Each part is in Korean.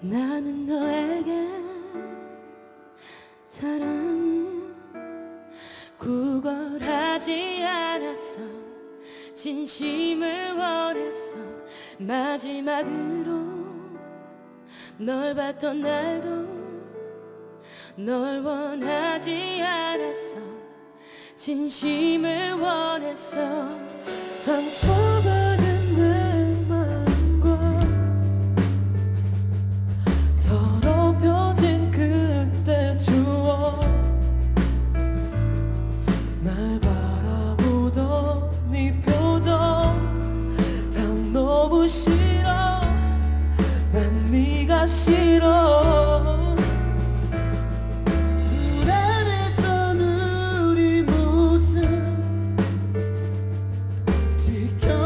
나는 너에게 사랑을 구걸하지 않았어 진심을 원했어 마지막으로 널 봤던 날도 널 원하지 않았어 진심을 원했어 상처받 He can.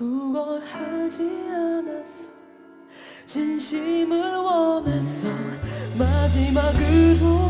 그걸 하지 않았어 진심을 원했어 마지막으로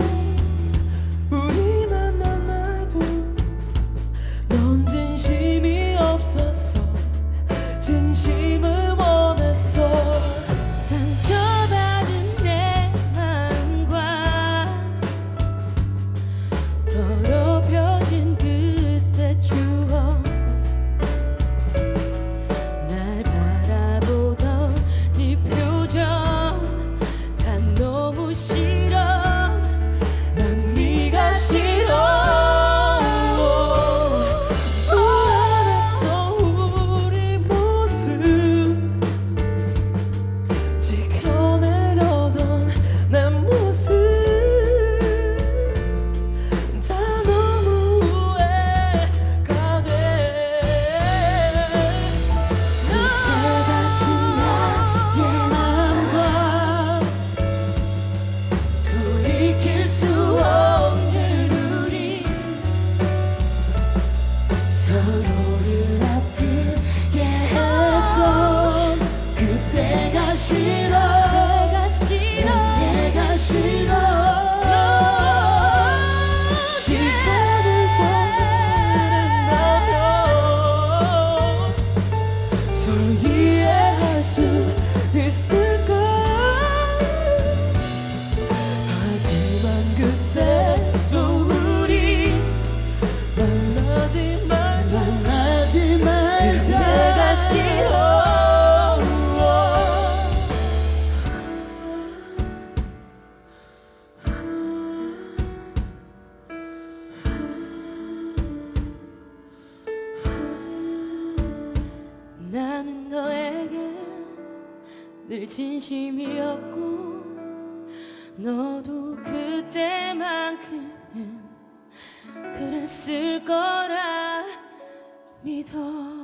나는 너에 늘 진심이었고 너도 그때 만큼 그랬을 거라 믿어.